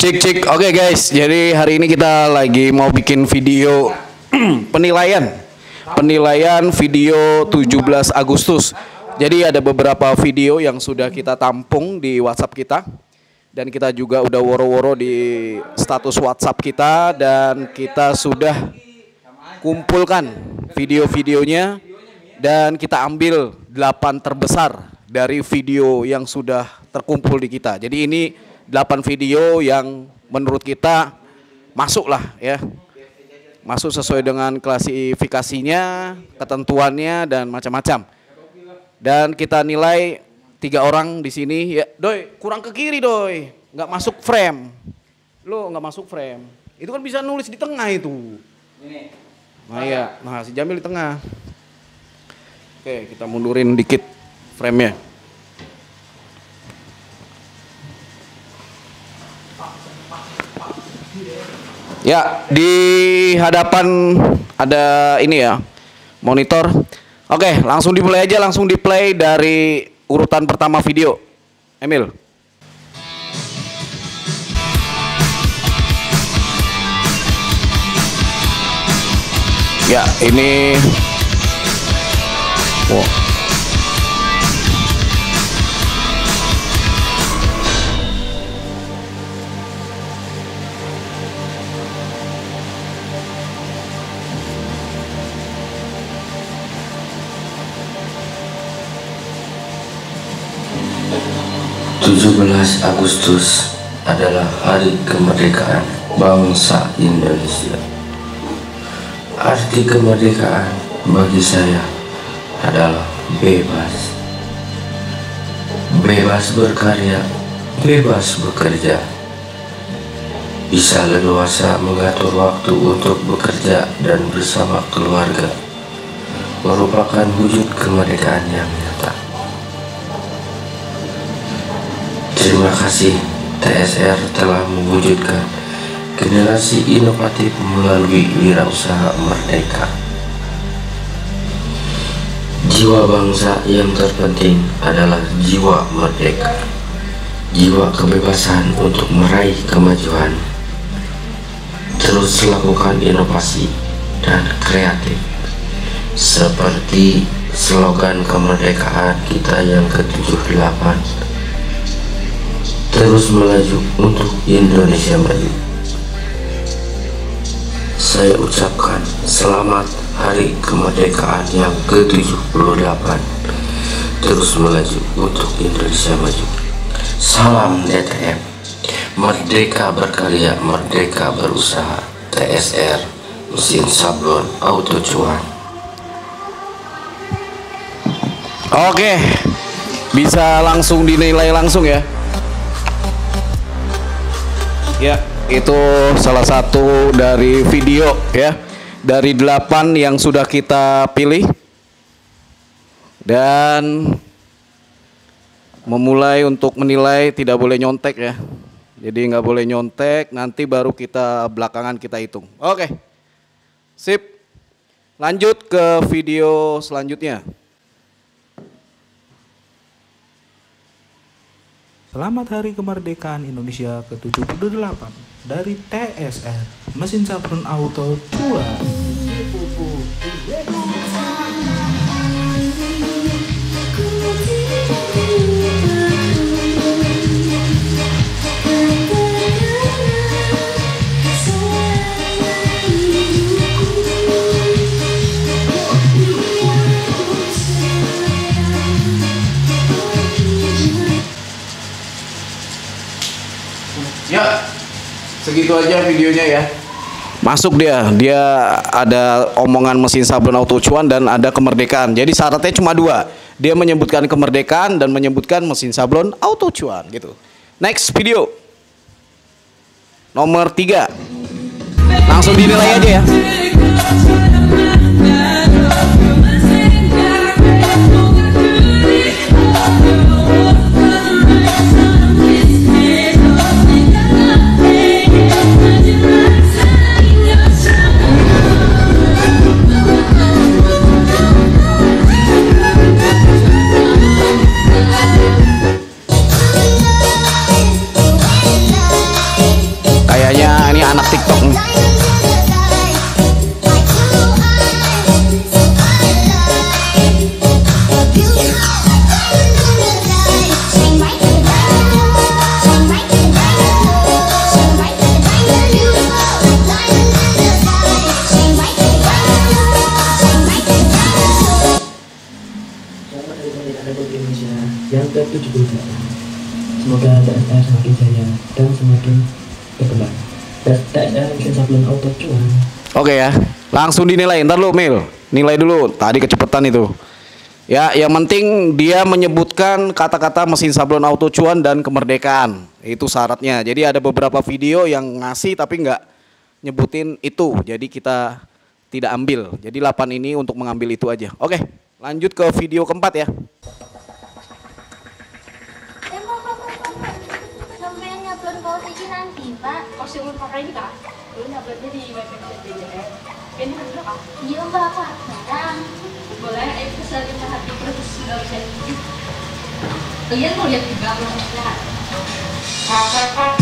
Cik cik, oke guys. Jadi hari ini kita lagi mau bikin video penilaian, penilaian video 17 Agustus. Jadi ada beberapa video yang sudah kita tampung di WhatsApp kita dan kita juga udah woro-woro di status WhatsApp kita dan kita sudah kumpulkan video-videonya dan kita ambil 8 terbesar dari video yang sudah terkumpul di kita. Jadi ini 8 video yang menurut kita masuk lah ya. Masuk sesuai dengan klasifikasinya, ketentuannya dan macam-macam. Dan kita nilai tiga orang di sini ya, doi kurang ke kiri doi, nggak masuk frame. Lo nggak masuk frame. Itu kan bisa nulis di tengah itu. Nah iya, nah si Jamil di tengah. Oke, kita mundurin dikit frame-nya. Ya, di hadapan ada ini ya, monitor. Oke, langsung di play aja, langsung di play dari urutan pertama video. Emil. Ya, ini Wow. 17 Agustus adalah hari kemerdekaan bangsa Indonesia. Arti kemerdekaan bagi saya adalah bebas. Bebas berkarya, bebas bekerja. Bisa leluasa mengatur waktu untuk bekerja dan bersama keluarga merupakan wujud kemerdekaan yang Terima kasih TSR telah mewujudkan generasi inovatif melalui wirausaha merdeka. Jiwa bangsa yang terpenting adalah jiwa merdeka. Jiwa kebebasan untuk meraih kemajuan. Terus lakukan inovasi dan kreatif. Seperti slogan kemerdekaan kita yang ke-78 terus melaju untuk Indonesia maju. Saya ucapkan selamat hari kemerdekaan yang ke-78 terus melaju untuk Indonesia maju. Salam DTM. Merdeka berkarya, merdeka berusaha. TSR mesin sablon auto cuan. Oke. Bisa langsung dinilai langsung ya. Ya, itu salah satu dari video ya. Dari delapan yang sudah kita pilih. Dan memulai untuk menilai tidak boleh nyontek ya. Jadi nggak boleh nyontek, nanti baru kita belakangan kita hitung. Oke. Sip. Lanjut ke video selanjutnya. Selamat Hari Kemerdekaan Indonesia ke-78 dari TSR Mesin Sabrun Auto 2. Segitu aja videonya ya. Masuk dia, dia ada omongan mesin sablon auto cuan dan ada kemerdekaan. Jadi syaratnya cuma dua. Dia menyebutkan kemerdekaan dan menyebutkan mesin sablon auto cuan gitu. Next video. Nomor tiga. Langsung dinilai aja ya. Ke-78. Semoga TSR semakin jaya dan semakin berkembang. TSR Mesin Sablon Auto Cuan. Oke ya, langsung dinilai. Ntar lu Mil, nilai dulu. Tadi kecepatan itu. Ya, yang penting dia menyebutkan kata-kata mesin sablon auto cuan dan kemerdekaan. Itu syaratnya. Jadi ada beberapa video yang ngasih tapi nggak nyebutin itu. Jadi kita tidak ambil. Jadi 8 ini untuk mengambil itu aja. Oke, lanjut ke video keempat ya. Sampai nyabun kaos iki nanti, Ini kan kak, Iya, Mbak, boleh ayo hati terus sudah bisa. Kalian mau lihat juga prosesnya? Nah,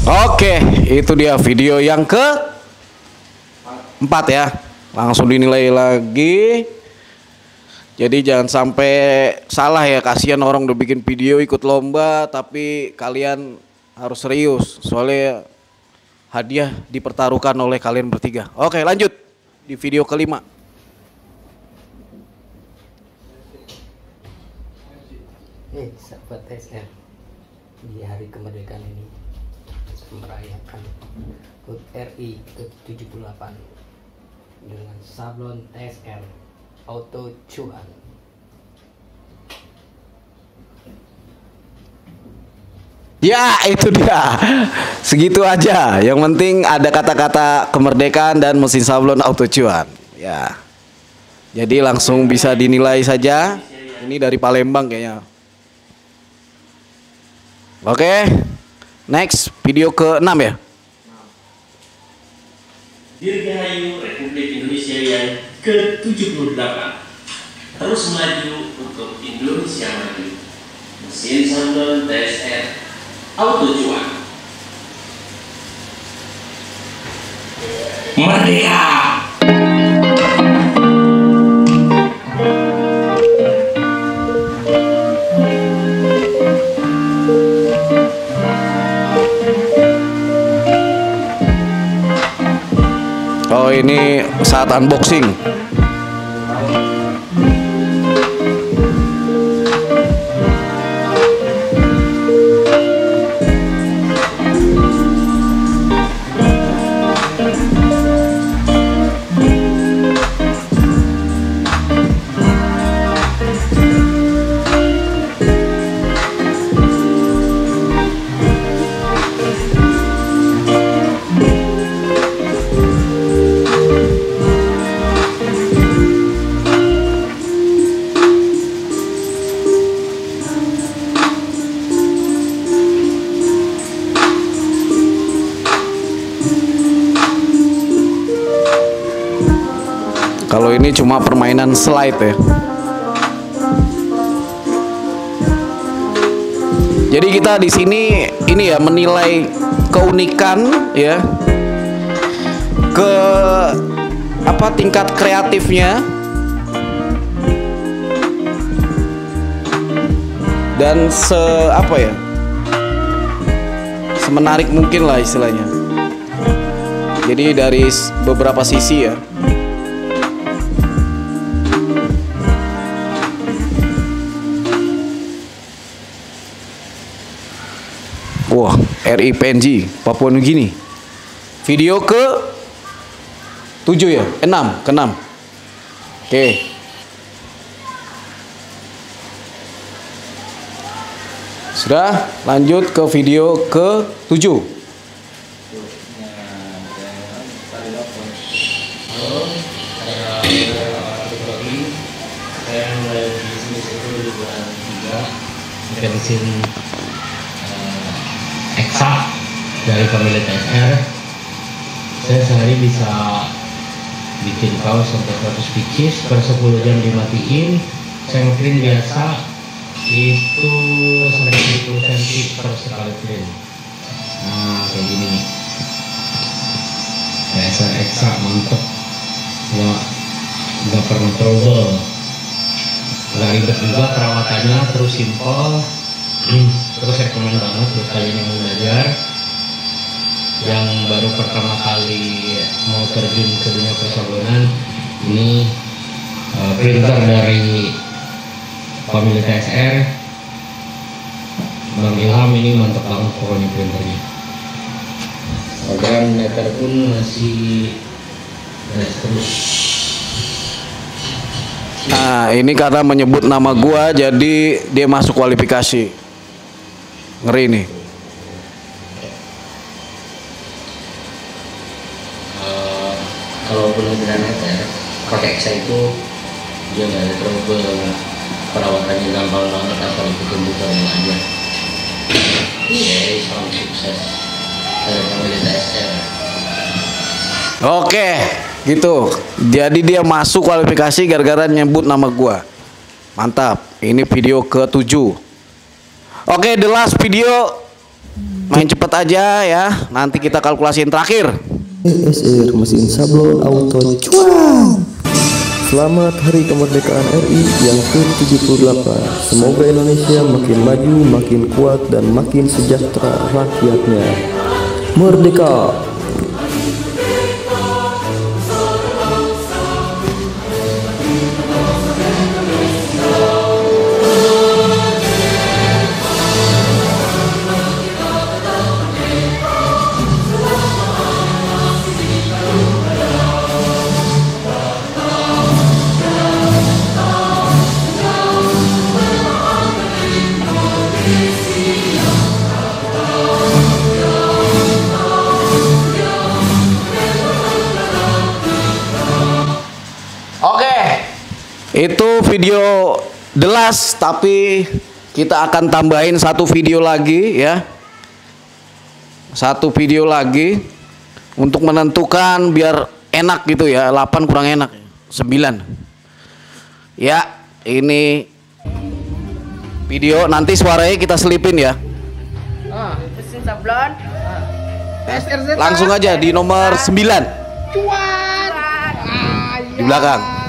Oke, itu dia video yang ke empat ya. Langsung dinilai lagi. Jadi jangan sampai salah ya, kasihan orang udah bikin video ikut lomba tapi kalian harus serius. Soalnya hadiah dipertaruhkan oleh kalian bertiga. Oke, lanjut di video kelima. Eh, sahabat TSR, di hari kemerdekaan ini merayakan HUT RI ke-78 dengan sablon TSR Auto Cuan. Ya, itu dia. Segitu aja. Yang penting ada kata-kata kemerdekaan dan mesin sablon auto cuan. Ya. Jadi langsung bisa dinilai saja. Ini dari Palembang kayaknya. Oke. Next, video ke-6 ya. Dirgahayu Republik Indonesia yang ke-78 terus maju untuk Indonesia maju mesin sablon TSR Auto Cuan Merdeka! Ini saat unboxing. Ini cuma permainan slide ya. Jadi kita di sini ini ya menilai keunikan ya ke apa tingkat kreatifnya dan se apa ya semenarik mungkin lah istilahnya. Jadi dari beberapa sisi ya. Wah, RI PNG Papua Nugini. Video ke 7 ya? 6, ke 6. Oke. Sudah, lanjut ke video ke 7. saya mulai bisnis itu di bulan 3 bensin dari pemilik TSR saya sehari bisa bikin kaos sampai 100 pieces per 10 jam dimatiin. Saya biasa itu sampai 10 cm per sekali print. Nah kayak gini nih. TSR eksa mantep. Nggak nggak pernah trouble. Nggak ribet juga perawatannya terus simpel hmm, terus rekomen banget buat kalian yang mau belajar yang baru pertama kali mau terjun ke dunia persablonan ini uh, printer dari pemilik TSR Bang Ilham ini mantap banget pokoknya printernya dan meter pun masih terus Nah, ini karena menyebut nama gua jadi dia masuk kualifikasi. Ngeri nih. 20 km kan ya, pakai saya itu dia nggak ada trouble perawatannya gampang banget asal ikutin tutorial aja iya salam sukses ada komunitas SR Oke, gitu. Jadi dia masuk kualifikasi gara-gara nyebut nama gua. Mantap. Ini video ke-7. Oke, the last video main cepet aja ya. Nanti kita kalkulasiin terakhir. TSR mesin sablon auto cuan. Selamat Hari Kemerdekaan RI yang ke-78. Semoga Indonesia makin maju, makin kuat dan makin sejahtera rakyatnya. Merdeka! Video the last tapi kita akan tambahin satu video lagi ya. Satu video lagi untuk menentukan biar enak gitu ya. 8 kurang enak. 9. Ya, ini video nanti suaranya kita selipin ya. Langsung aja di nomor 9 cuan di belakang.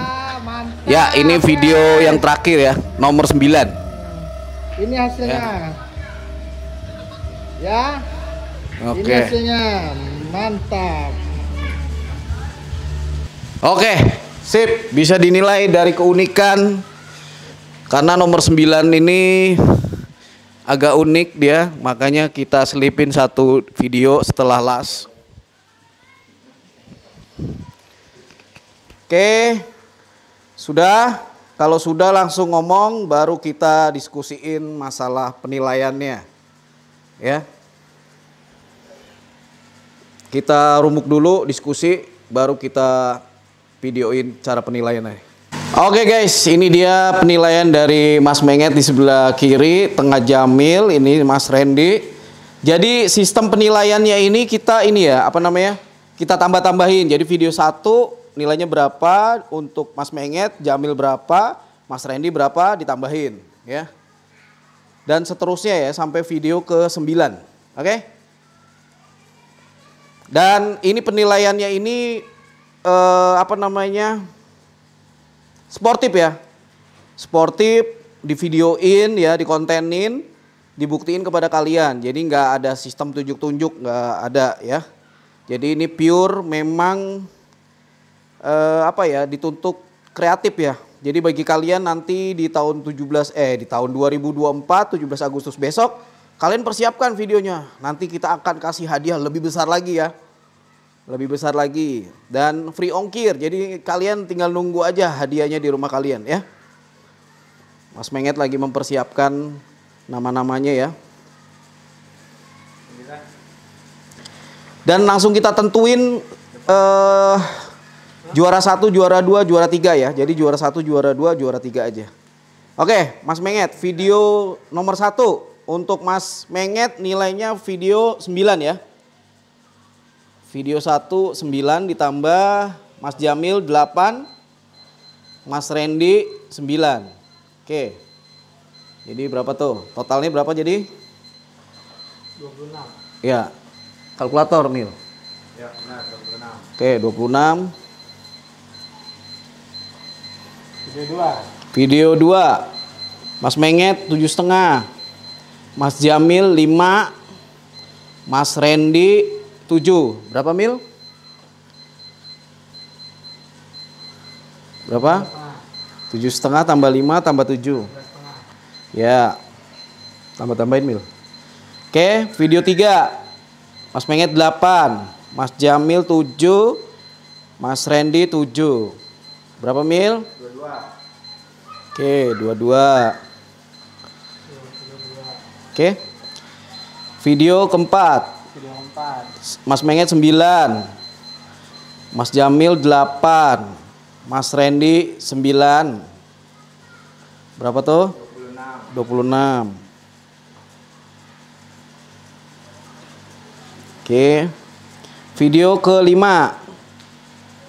Ya, ini video yang terakhir ya, nomor 9. ini hasilnya ya, ini Oke. hasilnya mantap Oke, sip. Bisa dinilai dari keunikan karena nomor 9 ini agak unik dia, makanya kita selipin satu video setelah las. Oke. Sudah? Kalau sudah langsung ngomong baru kita diskusiin masalah penilaiannya. Ya. Kita rumuk dulu diskusi baru kita videoin cara penilaiannya. Oke guys, ini dia penilaian dari Mas Menget di sebelah kiri, tengah Jamil, ini Mas Randy. Jadi sistem penilaiannya ini kita ini ya, apa namanya? Kita tambah-tambahin. Jadi video satu nilainya berapa untuk Mas Menget, Jamil berapa, Mas Randy berapa ditambahin ya. Dan seterusnya ya sampai video ke 9. Oke? Dan ini penilaiannya ini eh, apa namanya? Sportif ya. Sportif, di videoin ya, dikontenin, dibuktiin kepada kalian. Jadi nggak ada sistem tunjuk-tunjuk, nggak ada ya. Jadi ini pure memang eh, apa ya, dituntut kreatif ya. Jadi bagi kalian nanti di tahun 17 eh di tahun 2024 17 Agustus besok kalian persiapkan videonya. Nanti kita akan kasih hadiah lebih besar lagi ya. lebih besar lagi dan free ongkir. Jadi kalian tinggal nunggu aja hadiahnya di rumah kalian ya. Mas Menget lagi mempersiapkan nama-namanya ya. Dan langsung kita tentuin eh juara satu, juara dua, juara tiga ya. Jadi juara satu, juara dua, juara tiga aja. Oke, Mas Menget, video nomor satu untuk Mas Menget nilainya video 9 ya. Video 1 9 ditambah Mas Jamil 8, Mas Randy 9. Oke. Jadi berapa tuh? Totalnya berapa jadi? 26. Ya. Kalkulator, Mil. Ya, benar 26. Oke, 26. Video 2. Video 2. Mas Menget 7 setengah. Mas Jamil 5. Mas Randy 7. Berapa mil? Berapa? 7 setengah tambah 5 tambah 7. Ya. Tambah-tambahin mil. Oke, video 3. Mas Menget 8. Mas Jamil 7. Mas Randy 7. Berapa mil? 22. Oke, dua-dua. Oke. Video keempat. Video 4. Mas Menget 9. Mas Jamil 8. Mas Randy 9. Berapa tuh? 26. Oke. Video kelima.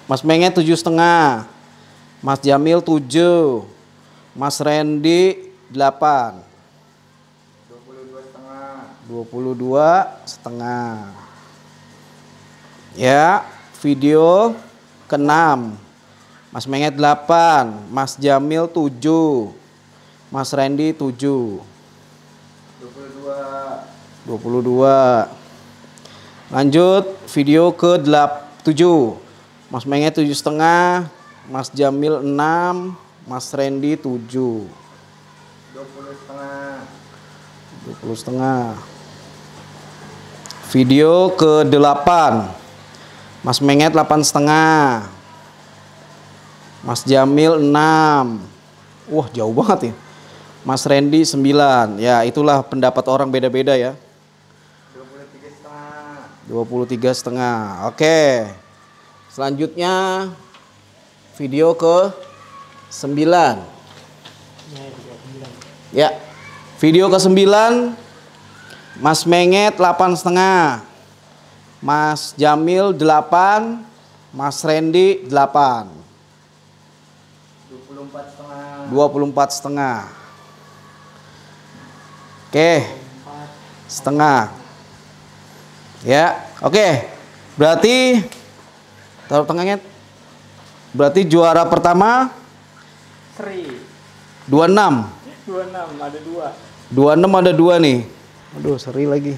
Mas Menget tujuh setengah. Mas Jamil 7. Mas Randy 8. 22 setengah. 22 setengah. Ya, video ke-6. Mas Menget 8, Mas Jamil 7. Mas Randy 7. 22. 22. Lanjut video ke 7. Mas Menget 7 setengah, Mas Jamil 6, Mas Randy 7. 20 setengah. 20 setengah. Video ke 8. Mas Menget 8 setengah. Mas Jamil 6. Wah jauh banget ya. Mas Randy 9. Ya itulah pendapat orang beda-beda ya. 23 setengah. 23 setengah. Oke. Selanjutnya video ke 9. Ya. Video ke 9 Mas Menget 8 setengah. Mas Jamil 8, Mas Randy 8. 24 setengah. 24 setengah. Oke. Setengah. Ya, oke. Berarti taruh tengahnya. Berarti juara pertama Seri. 26. 26 ada 2. 26 ada dua nih. Aduh, seri lagi.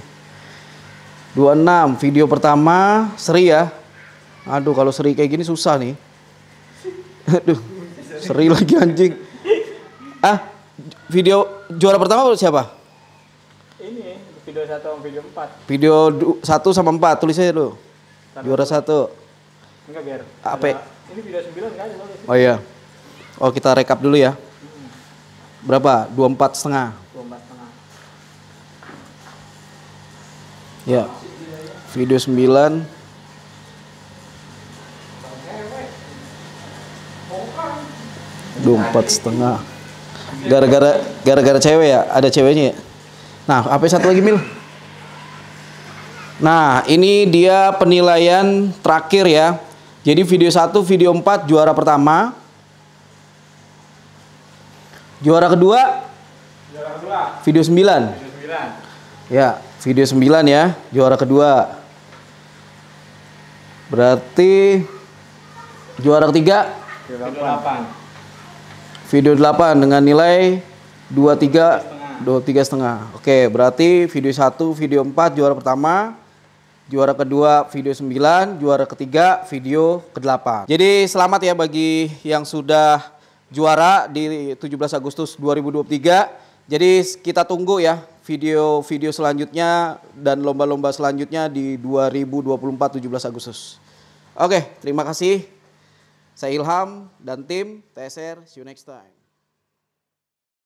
26 video pertama seri ya. Aduh, kalau seri kayak gini susah nih. Aduh, seri lagi anjing. Ah, video juara pertama siapa? Ini video 1 sama video 4. Video 1 sama 4 tulis aja dulu. Juara 1. Enggak biar. Apa? Ini video 9 enggak ada soalnya. Oh iya. Oh, kita rekap dulu ya. Berapa? 24 setengah. 24 setengah. Ya. Video 9 24 setengah. Gara-gara gara-gara cewek ya? Ada ceweknya ya? Nah, apa satu lagi Mil? Nah, ini dia penilaian terakhir ya. Jadi video 1, video 4 juara pertama. Juara kedua Juara kedua. video 9. Video 9. Ya, video 9 ya, juara kedua. Berarti juara ketiga Video 8. video 8 dengan nilai 23 23 setengah. Oke, berarti video 1, video 4 juara pertama, juara kedua video 9, juara ketiga video ke-8. Jadi selamat ya bagi yang sudah juara di 17 Agustus 2023. Jadi kita tunggu ya video-video selanjutnya dan lomba-lomba selanjutnya di 2024 17 Agustus. Oke, terima kasih. Saya Ilham dan tim TSR. See you next time.